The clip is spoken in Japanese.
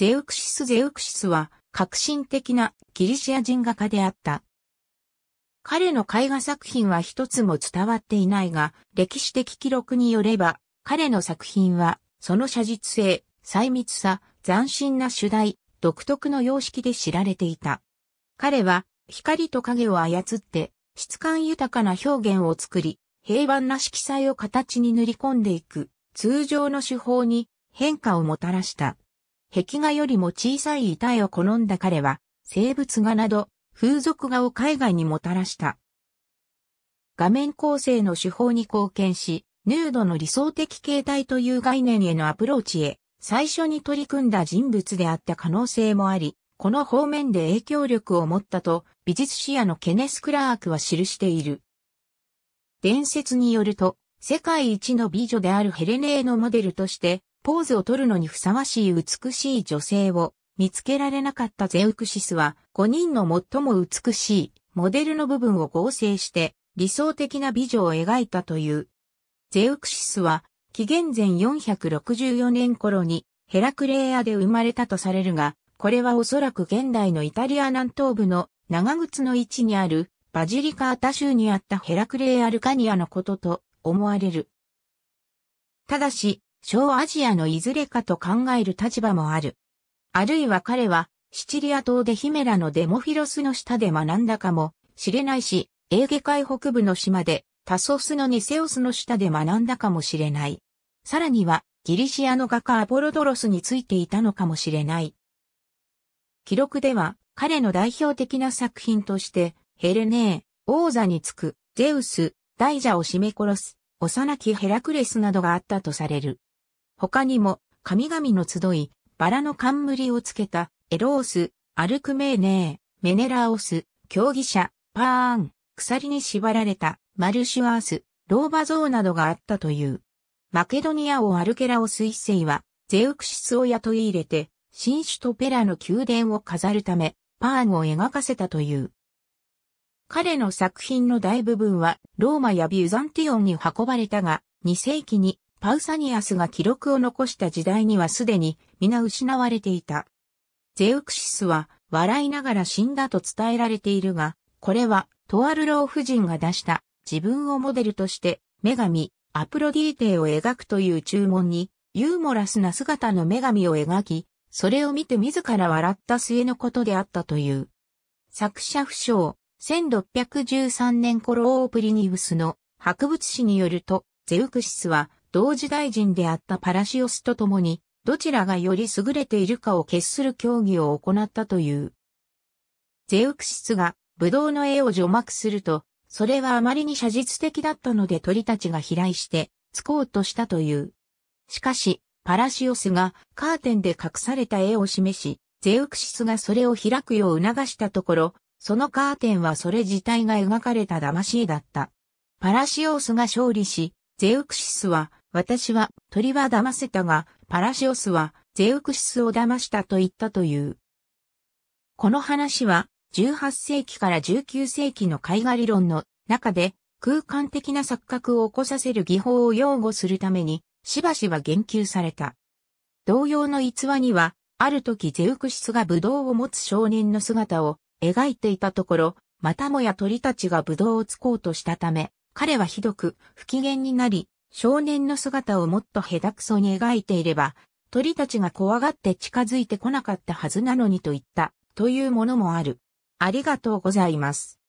ゼウクシス・ゼウクシスは革新的なギリシア人画家であった。彼の絵画作品は一つも伝わっていないが、歴史的記録によれば、彼の作品は、その写実性、細密さ、斬新な主題、独特の様式で知られていた。彼は、光と影を操って、質感豊かな表現を作り、平凡な色彩を形に塗り込んでいく、通常の手法に変化をもたらした。壁画よりも小さい板絵を好んだ彼は、生物画など、風俗画を海外にもたらした。画面構成の手法に貢献し、ヌードの理想的形態という概念へのアプローチへ、最初に取り組んだ人物であった可能性もあり、この方面で影響力を持ったと美術史家のケネス・クラークは記している。伝説によると、世界一の美女であるヘレネーのモデルとして、ポーズを取るのにふさわしい美しい女性を見つけられなかったゼウクシスは5人の最も美しいモデルの部分を合成して理想的な美女を描いたという。ゼウクシスは紀元前464年頃にヘラクレーアで生まれたとされるが、これはおそらく現代のイタリア南東部の長靴の位置にあるバジリカータ州にあったヘラクレーアルカニアのことと思われる。ただし、小アジアのいずれかと考える立場もある。あるいは彼は、シチリア島でヒメラのデモフィロスの下で学んだかもしれないし、エーゲ海北部の島でタソスのニセオスの下で学んだかもしれない。さらには、ギリシアの画家アポロドロスについていたのかもしれない。記録では、彼の代表的な作品として、ヘレネー、王座につく、ゼウス、大蛇を締め殺す、幼きヘラクレスなどがあったとされる。他にも、神々の集い、バラの冠をつけたエロース、アルクメーネー、メネラオス、競技者、パーン、鎖に縛られたマルシュアース、ローバゾーなどがあったという。マケドニア王アルケラオス一世は、ゼウクシスを雇い入れて、新種とペラの宮殿を飾るため、パーンを描かせたという。彼の作品の大部分は、ローマやビュザンティオンに運ばれたが、2世紀にパウサニアスが記録を残した時代にはすでに皆失われていた。ゼウクシスは笑いながら死んだと伝えられているが、これはとある老婦人が出した自分をモデルとして女神アプロディーテを描くという注文にユーモラスな姿の女神を描き、それを見て自ら笑った末のことであったという。作者不詳、1613年頃オープリニウスの博物史によると、ゼウクシスは同時大臣であったパラシオスと共に、どちらがより優れているかを決する協議を行ったという。ゼウクシスがブドウの絵を除幕すると、それはあまりに写実的だったので鳥たちが飛来して、つこうとしたという。しかし、パラシオスがカーテンで隠された絵を示し、ゼウクシスがそれを開くよう促したところ、そのカーテンはそれ自体が描かれた騙し絵だった。パラシオスが勝利し、ゼウクシスは私は鳥は騙せたが、パラシオスはゼウクシスを騙したと言ったという。この話は18世紀から19世紀の絵画理論の中で空間的な錯覚を起こさせる技法を擁護するためにしばしば言及された。同様の逸話には、ある時ゼウクシスがブドウを持つ少年の姿を描いていたところ、またもや鳥たちがブドウをつこうとしたため、彼はひどく不機嫌になり、少年の姿をもっと下手くそに描いていれば、鳥たちが怖がって近づいてこなかったはずなのにと言った、というものもある。ありがとうございます。